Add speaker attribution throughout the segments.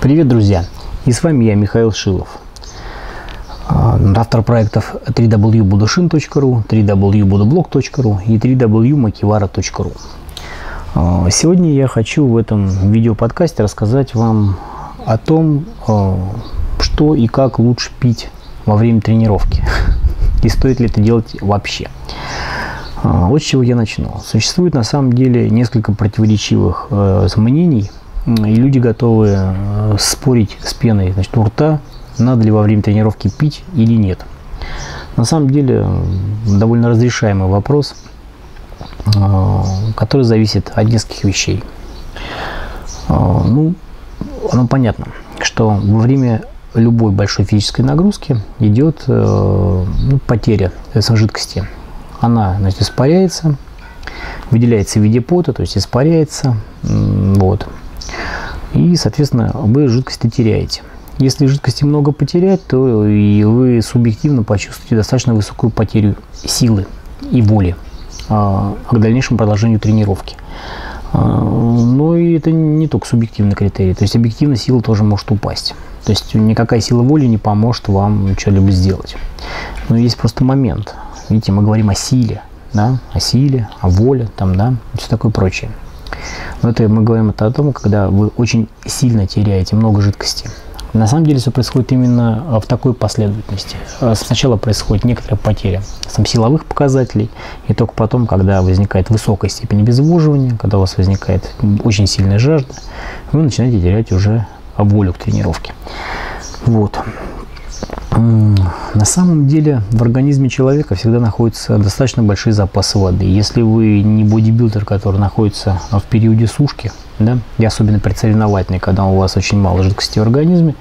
Speaker 1: Привет, друзья! И с вами я, Михаил Шилов. А, автор проектов www.budushin.ru, www.budoblog.ru и www.makivara.ru. А, сегодня я хочу в этом видеоподкасте рассказать вам о том, а, что и как лучше пить во время тренировки. И стоит ли это делать вообще. Вот с чего я начну. Существует на самом деле несколько противоречивых э, мнений и люди готовы э, спорить с пеной значит, у рта, надо ли во время тренировки пить или нет. На самом деле довольно разрешаемый вопрос, э, который зависит от нескольких вещей. Э, ну, оно понятно, что во время любой большой физической нагрузки идет ну, потеря жидкости. Она значит, испаряется, выделяется в виде пота, то есть испаряется. Вот и, соответственно, вы жидкости теряете. Если жидкости много потерять, то и вы субъективно почувствуете достаточно высокую потерю силы и воли а, к дальнейшему продолжению тренировки. А, но и это не только субъективный критерий, то есть объективно сила тоже может упасть. То есть никакая сила воли не поможет вам что-либо сделать. Но есть просто момент. Видите, мы говорим о силе, да, о силе, о воле, там, да, и все такое прочее. Но это мы говорим это о том, когда вы очень сильно теряете много жидкости. На самом деле все происходит именно в такой последовательности. Сначала происходит некоторая потеря сам силовых показателей, и только потом, когда возникает высокая степень обезвоживания, когда у вас возникает очень сильная жажда, вы начинаете терять уже волю к тренировке. Вот. На самом деле в организме человека всегда находятся достаточно большие запасы воды. Если вы не бодибилдер, который находится в периоде сушки, да, и особенно предсоревновательный, когда у вас очень мало жидкости в организме,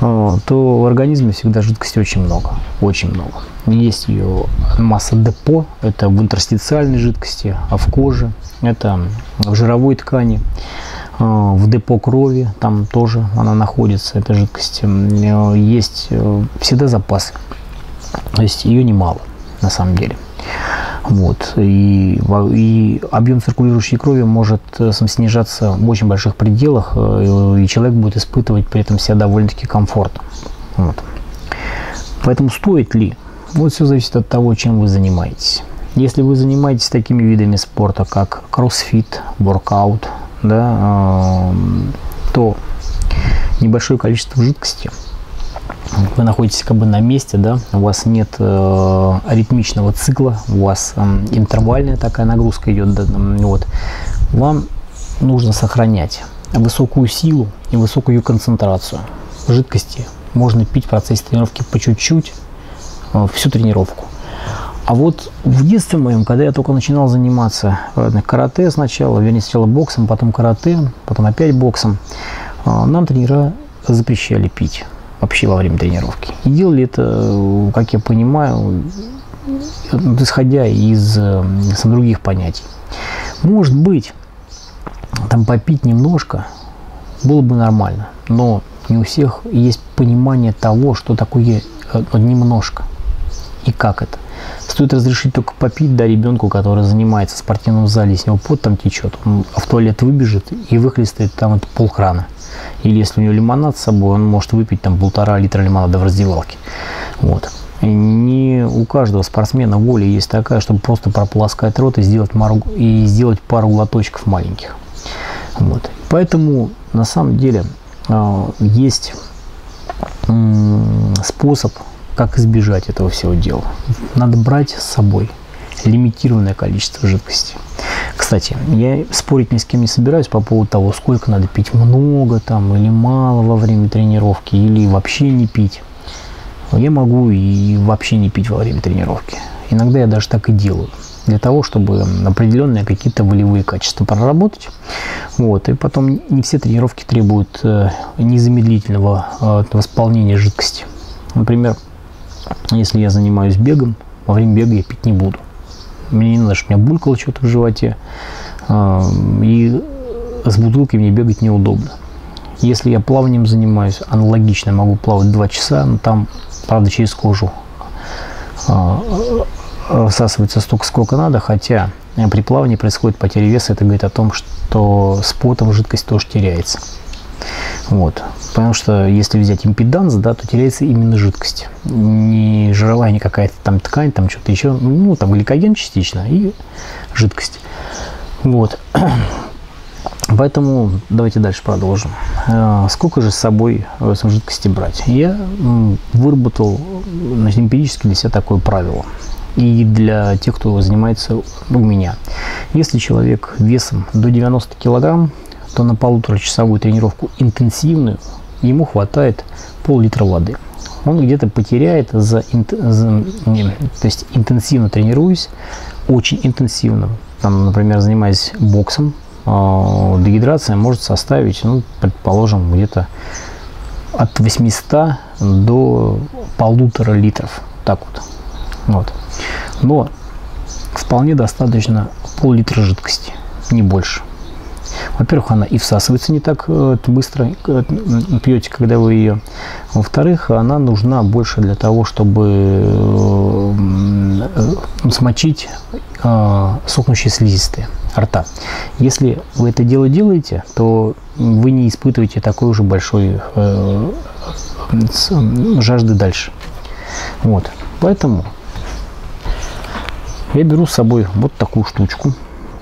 Speaker 1: э, то в организме всегда жидкости очень много, очень много. Есть ее масса депо, это в интерстициальной жидкости, а в коже, это в жировой ткани. А, в депо крови, там тоже она находится, эта жидкость. Э, есть э, всегда запасы, то есть ее немало на самом деле. Вот. И, и объем циркулирующей крови может э, снижаться в очень больших пределах, и человек будет испытывать при этом себя довольно-таки комфортно. Вот. Поэтому стоит ли? Вот все зависит от того, чем вы занимаетесь. Если вы занимаетесь такими видами спорта, как кроссфит, воркаут, да, то небольшое количество жидкости, вы находитесь как бы на месте, да, у вас нет э, аритмичного цикла, у вас э, интервальная такая нагрузка идет, да, вот, вам нужно сохранять высокую силу и высокую концентрацию жидкости. Можно пить в процессе тренировки по чуть-чуть э, всю тренировку. А вот в детстве моем, когда я только начинал заниматься э, карате сначала, вернее сначала боксом, потом карате, потом опять боксом, э, нам тренера запрещали пить вообще во время тренировки. И делали это, э, как я понимаю, исходя из других понятий. Может быть, там попить немножко было бы нормально, но не у всех есть понимание того, что такое немножко и как это. Стоит разрешить только попить, да, ребенку, который занимается в спортивном зале, с него пот там течет, он в туалет выбежит и выхлестает там это полкрана. Или если у него лимонад с собой, он может выпить там полтора литра лимонада в раздевалке. Вот. Не у каждого спортсмена воля есть такая, чтобы просто прополоскать рот и сделать, мару, и сделать пару глоточков маленьких. Вот. Поэтому на самом деле э, есть способ как избежать этого всего дела? Надо брать с собой лимитированное количество жидкости. Кстати, я спорить ни с кем не собираюсь по поводу того, сколько надо пить, много там или мало во время тренировки, или вообще не пить. Я могу и вообще не пить во время тренировки. Иногда я даже так и делаю. Для того, чтобы определенные какие-то волевые качества проработать. Вот. И потом не все тренировки требуют э, незамедлительного э, восполнения жидкости. Например, если я занимаюсь бегом, во время бега я пить не буду. Мне не надо, чтобы у меня булькало что-то в животе. А, и с бутылкой мне бегать неудобно. Если я плаванием занимаюсь, аналогично могу плавать 2 часа, но там, правда, через кожу а, всасывается столько, сколько надо, хотя при плавании происходит потеря веса, это говорит о том, что с потом жидкость тоже теряется. Вот. Потому что если взять импеданс, да, то теряется именно жидкость. Не жировая, не какая-то там ткань, там что-то еще. Ну, там гликоген частично и жидкость. Вот. Поэтому давайте дальше продолжим. А, сколько же с собой жидкости брать? Я выработал значит, эмпирически для себя такое правило. И для тех, кто занимается у меня. Если человек весом до 90 килограмм, то на полуторачасовую тренировку интенсивную ему хватает пол-литра воды. Он где-то потеряет за, за не, то есть интенсивно тренируясь, очень интенсивно, там, например, занимаясь боксом, э, дегидрация может составить, ну, предположим, где-то от 800 до полутора литров, так вот. вот. Но вполне достаточно пол-литра жидкости, не больше. Во-первых, она и всасывается не так э, быстро, э, пьете, когда вы ее. Во-вторых, она нужна больше для того, чтобы э, смочить сохнущие слизистые рта. Если вы это дело делаете, то вы не испытываете такой уже большой жажды дальше. Вот. Поэтому я беру с собой вот такую штучку,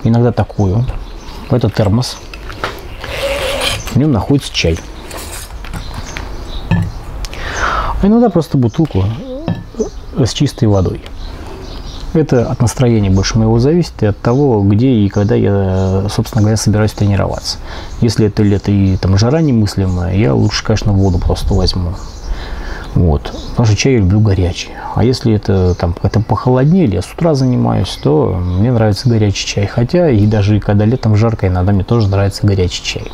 Speaker 1: иногда такую, это термос. В нем находится чай. А иногда просто бутылку с чистой водой. Это от настроения больше моего зависит и от того, где и когда я, собственно говоря, собираюсь тренироваться. Если это лето и там жара немыслимая, я лучше, конечно, воду просто возьму. Вот. Потому что чай я люблю горячий. А если это там это похолоднее, или я с утра занимаюсь, то мне нравится горячий чай. Хотя и даже когда летом жарко, иногда мне тоже нравится горячий чай.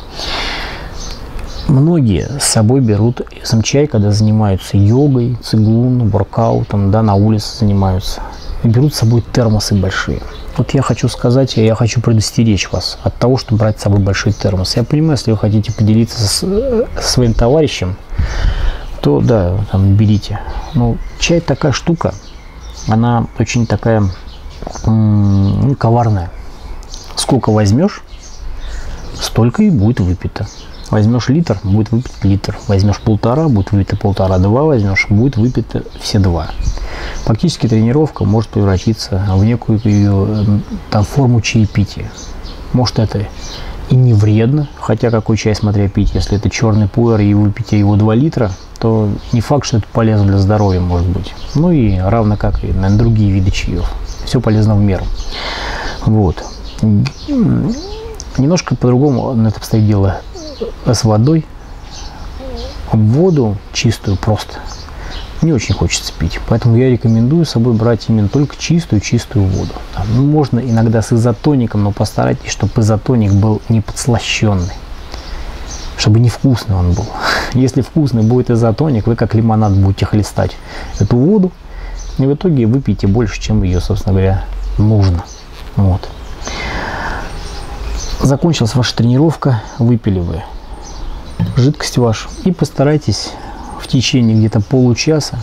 Speaker 1: Многие с собой берут сам чай, когда занимаются йогой, цигун, воркаутом, да, на улице занимаются. И берут с собой термосы большие. Вот я хочу сказать, я хочу предостеречь вас от того, чтобы брать с собой большой термос. Я понимаю, если вы хотите поделиться с, э, со своим товарищем, то да, там берите. Ну, чай такая штука, она очень такая ну, коварная. Сколько возьмешь, столько и будет выпито. Возьмешь литр, будет выпит литр. Возьмешь полтора, будет выпито полтора. Два возьмешь, будет выпито все два. Фактически тренировка может превратиться в некую ее там, форму чаепития. Может это и не вредно, хотя какой чай смотря пить, если это черный пуэр и выпить его 2 литра, то не факт, что это полезно для здоровья может быть. Ну и равно как и на другие виды чаев. Все полезно в меру. Вот. Немножко по-другому на это обстоит дело с водой. Воду чистую просто не очень хочется пить. Поэтому я рекомендую с собой брать именно только чистую-чистую воду. Ну, можно иногда с изотоником, но постарайтесь, чтобы изотоник был не подслащенный чтобы невкусный он был. Если вкусный будет изотоник, вы как лимонад будете хлестать эту воду, и в итоге выпьете больше, чем ее, собственно говоря, нужно. Вот. Закончилась ваша тренировка, выпили вы жидкость вашу и постарайтесь в течение где-то получаса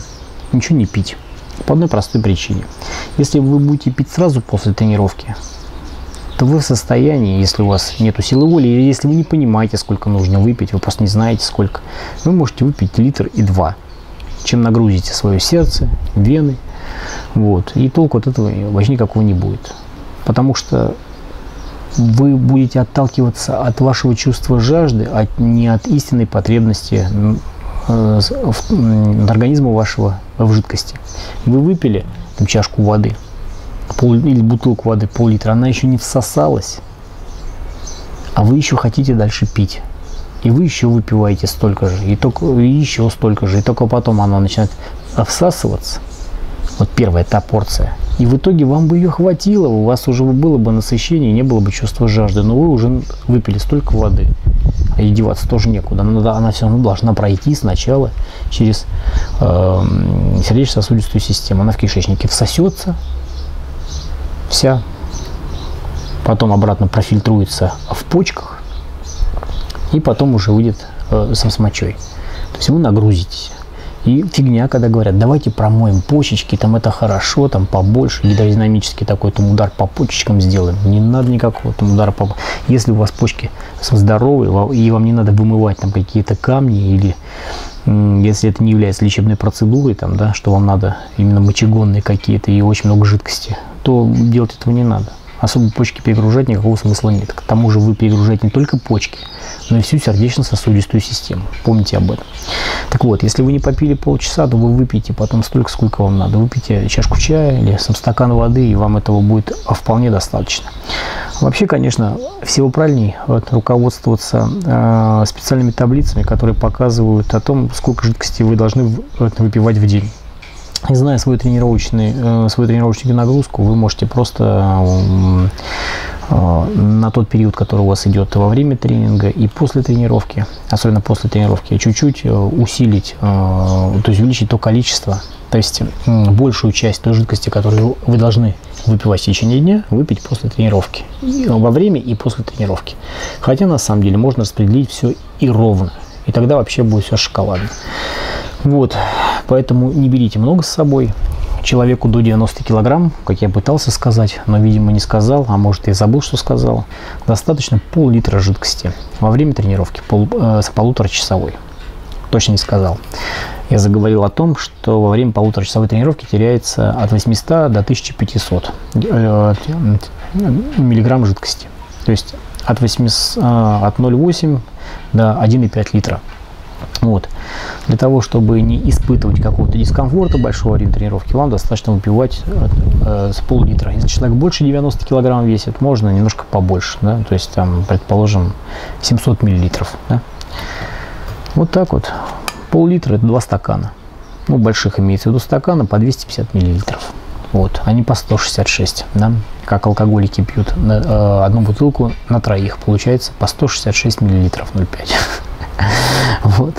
Speaker 1: ничего не пить. По одной простой причине. Если вы будете пить сразу после тренировки, то вы в состоянии, если у вас нет силы воли, или если вы не понимаете, сколько нужно выпить, вы просто не знаете, сколько, вы можете выпить литр и два, чем нагрузите свое сердце, вены, вот, и толку от этого вообще никакого не будет. Потому что вы будете отталкиваться от вашего чувства жажды, а не от истинной потребности организма вашего в жидкости. Вы выпили там, чашку воды, пол, или бутылку воды пол-литра, она еще не всосалась, а вы еще хотите дальше пить. И вы еще выпиваете столько же, и, только, и еще столько же, и только потом она начинает всасываться. Вот первая та порция. И в итоге вам бы ее хватило, у вас уже было бы насыщение, не было бы чувства жажды, но вы уже выпили столько воды. И деваться тоже некуда. Она, она все равно должна пройти сначала через э, сердечно-сосудистую систему. Она в кишечнике всосется, вся, потом обратно профильтруется в почках и потом уже выйдет э, сам с. То есть вы нагрузитесь. И фигня, когда говорят, давайте промоем почечки, там это хорошо, там побольше, гидродинамический такой там удар по почечкам сделаем. Не надо никакого там удара по... Если у вас почки здоровые, и вам не надо вымывать там какие-то камни или если это не является лечебной процедурой, там, да, что вам надо именно мочегонные какие-то и очень много жидкости, то делать этого не надо особо почки перегружать никакого смысла нет. К тому же вы перегружаете не только почки, но и всю сердечно-сосудистую систему. Помните об этом. Так вот, если вы не попили полчаса, то вы выпьете потом столько, сколько вам надо. Выпейте чашку чая или сам стакан воды, и вам этого будет вполне достаточно. Вообще, конечно, всего правильней вот, руководствоваться э, специальными таблицами, которые показывают о том, сколько жидкости вы должны выпивать в день. И зная свою, тренировочный, э, свою тренировочную нагрузку, вы можете просто э, на тот период, который у вас идет во время тренинга и после тренировки, особенно после тренировки, чуть-чуть э, усилить, то есть увеличить то количество, то есть большую часть той жидкости, которую вы должны выпивать в течение дня, выпить после тренировки. Во время и после тренировки. Хотя на самом деле можно распределить все и ровно. И тогда вообще будет все шоколадно. Вот, поэтому не берите много с собой. Человеку до 90 килограмм, как я пытался сказать, но, видимо, не сказал, а может, и забыл, что сказал, достаточно пол-литра жидкости во время тренировки, пол, э, полуторачасовой. Точно не сказал. Я заговорил о том, что во время полуторачасовой тренировки теряется от 800 до 1500 э, миллиграмм жидкости. То есть от, 8, э, от 0,8 до 1,5 литра. Вот. Для того, чтобы не испытывать какого-то дискомфорта большого время тренировки, вам достаточно выпивать э, с пол-литра. Если человек больше 90 килограмм весит, можно немножко побольше, да, то есть там, предположим, 700 миллилитров, да. Вот так вот. Пол-литра – это два стакана. Ну, больших имеется в виду стакана по 250 миллилитров. Вот, они по 166, да, как алкоголики пьют на, э, одну бутылку на троих, получается по 166 миллилитров 0,5. Вот.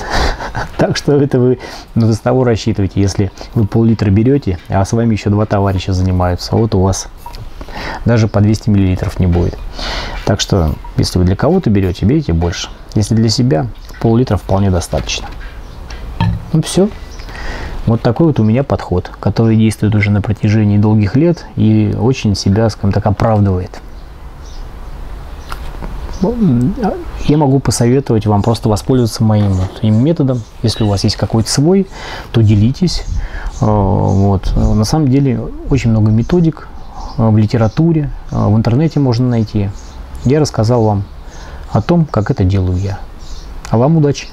Speaker 1: Так что это вы ну, с того рассчитываете, если вы пол-литра берете, а с вами еще два товарища занимаются, вот у вас даже по 200 миллилитров не будет. Так что, если вы для кого-то берете, берите больше. Если для себя, пол-литра вполне достаточно. Ну все. Вот такой вот у меня подход, который действует уже на протяжении долгих лет и очень себя, скажем так, оправдывает. Я могу посоветовать вам просто воспользоваться моим вот, методом. Если у вас есть какой-то свой, то делитесь. Э, вот. На самом деле очень много методик э, в литературе, э, в интернете можно найти. Я рассказал вам о том, как это делаю я. А вам удачи!